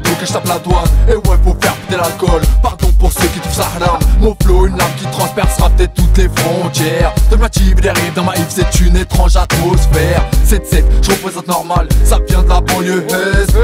pédo que je tape la douane. Et ouais faut faire péter l'alcool. Pardon pour ceux qui trouvent ça haram Mon flow une lame qui transpercera peut-être toutes les frontières De ma type dérive dans ma if c'est une étrange atmosphère 7-7 je représente normal Ça vient de la banlieue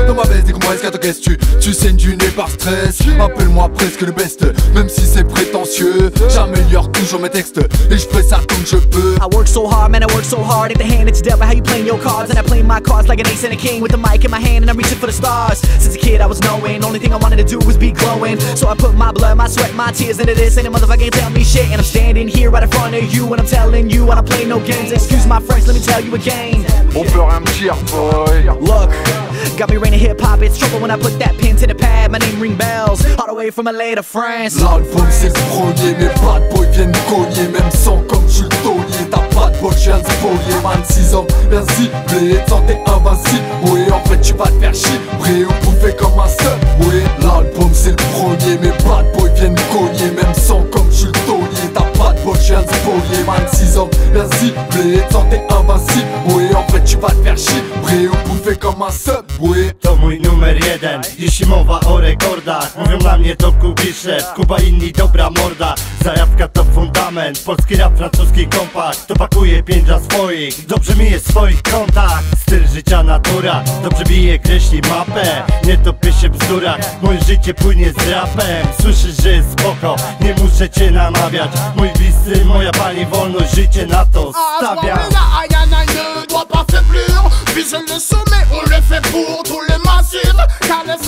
Dans ma veste décompresse qu'est-ce que tu Tu saignes du nez par stress? Appelle-moi presque le best Même si c'est prétentieux J'améliore toujours mes textes Et je fais ça comme je peux I work so hard, man, I work so hard. At the hand, it's devil. How you playing your cards? And I play my cards like an ace and a king with the mic in my hand, and I'm reaching for the stars. Since a kid, I was knowing. Only thing I wanted to do was be glowing. So I put my blood, my sweat, my tears into this, and a motherfucker tell me shit. And I'm standing here right in front of you, and I'm telling you, I don't play no games. Excuse my French, let me tell you again. On peut rien me dire boy Look, got me raining hip hop. It's trouble when I put that pen to the pad. My name ring bells all the way from LA to France. L'album c'est le premier Mes bad boys viennent cogner Même sans comme je le T'as pas de bol, je viens de spolier Man 6 hommes bien ciblés Tant t'es invincible Oui en fait tu vas te faire chier bouffer comme un seul Oui l'album Hadi avans bu tu vas te faire bouffer comme un seul Oui To mój numer jeden, jeśli mowa o rekordach Mówią na mnie to Kubiszek, Kuba inni dobra morda. Zajawka to fundament, polski rap, francuski kompakt. To pakuje pięć dla swoich, dobrze mi jest w swoich kątach Styl życia natura, dobrze bije, kreśli mapę. Nie topię się bzdurach, moje życie płynie z rapem. Słyszysz, że jest spoko, nie muszę cię namawiać. Mój bliscy, moja pani, wolność, życie na to À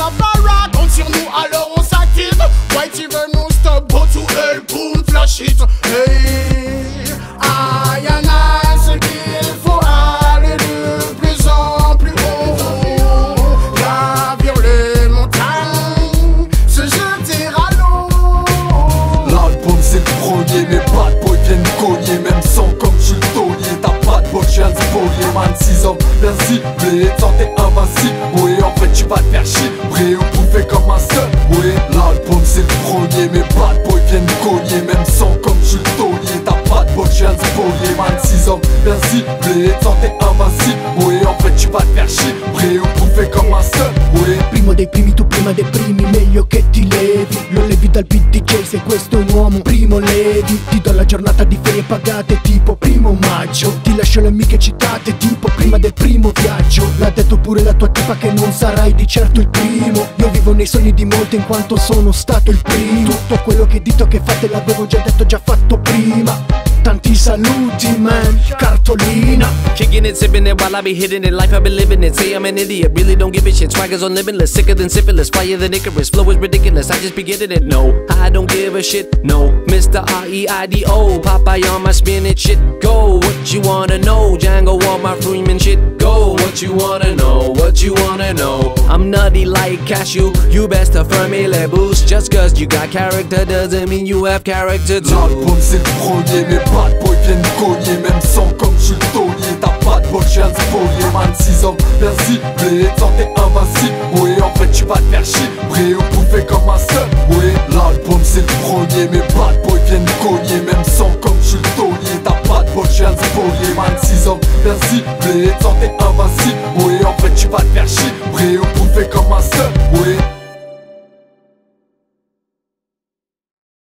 Sahara comptent sur nous, alors on s'active. Whitey veut nous stop, go to hell, boom, flash it. Hey, Ayana, c'est qu'il faut aller de plus en plus haut. Gravir les montagnes, se jeter à l'eau. L'album c'est le premier Mes bad boys viennent cogner Même sans comme suis le taulier T'as pas de bol, je viens de spolier Man 6 hommes bien ciblés Tant t'es invincible Oui en fait tu vas te faire chier premier Mes bad boys viennent cogner Même sans comme je suis taulier T'as pas de bol, je viens de spolier Man 6 hommes bien ciblés Tant t'es invincible Oui en fait tu vas te faire chier Prêt au bouffer comme un seul Oui Primo dei primi, tu prima dei primi, meglio che ti levi. Lo levi dal PDJ se questo è un uomo Primo levi, ti do la giornata di ferie pagate tipo primo maggio. Ti lascio le amiche citate tipo prima del primo L'ha detto pure la tua tipa che non sarai di certo il primo Io vivo nei sogni di molti in quanto sono stato il primo Tutto quello che dito che fate l'avevo già detto, già fatto prima Tanti saluti man, cartolina Kicking it, sipping it while I be hitting it. Life I been living it. Say I'm an idiot, really don't give a shit. Swagger's on limitless, sicker than syphilis, flyer than Icarus. Flow is ridiculous, I just be getting it. No, I don't give a shit. No, Mr. R E I D O, Popeye on my spinach shit. Go, what you wanna know? Django on my Freeman shit. Go, what you wanna know? I'm nutty like cashew. You best affirm me les boost. Just cause you got character doesn't mean you have character. L'album c'est le premier Mes bad boys viennent cogner Même sans comme je suis T'as pas de bol, je viens de Man 6 hommes bien Oui en fait tu vas te faire chier comme un seul Oui l'album c'est le premier Mes bad boys viennent cogner Même sans comme je suis T'as pas de bol, je viens de Man 6 hommes bien ciblés Tant t'es invincible Oui en fait